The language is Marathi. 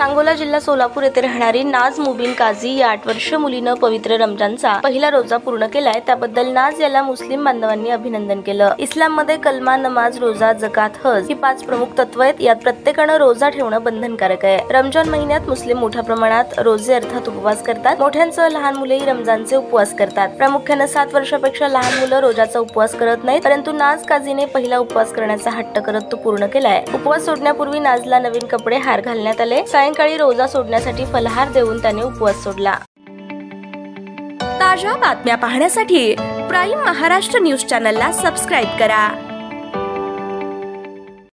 सांगोला जिल्हा सोलापूर येथे राहणारी नाज मुबीन काझी या आठ वर्ष मुलीनं पवित्र रमजानचा पहिला रोजा पूर्ण केलाय. त्याबद्दल नाज याला मुस्लिम बांधवांनी अभिनंदन केलं. इस्लाममध्ये कलमा नमाज रोजा जकात हज ही पाच प्रमुख तत्व आहेत. यात प्रत्येकानं रोजा ठेवणं बंधनकारक आहे. रमजान महिन्यात मुस्लिम मोठ्या प्रमाणात रोजे अर्थात उपवास करतात. मोठ्यांसह लहान मुलेही रमजानचे उपवास करतात. प्रामुख्यानं सात वर्षापेक्षा लहान मुलं रोजाचा उपवास करत नाहीत परंतु नाज काझीने पहिला उपवास करण्याचा हट्ट करत तो पूर्ण केलाय. उपवास सोडण्यापूर्वी नाजला नवीन कपडे हार घालण्यात आले. सायंकाळी रोजा सोडण्यासाठी फलहार देऊन त्याने उपवास सोडला. ताज्या बातम्या पाहण्यासाठी प्राईम महाराष्ट्र न्यूज चॅनलला सबस्क्राईब करा.